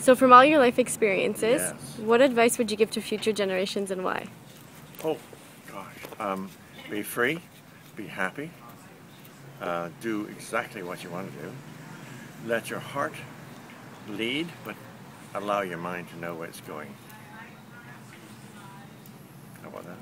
So, from all your life experiences, Yes. what advice would you give to future generations and why? Oh, gosh. Um, be free, be happy, uh, do exactly what you want to do. Let your heart lead, but allow your mind to know where it's going. How about that?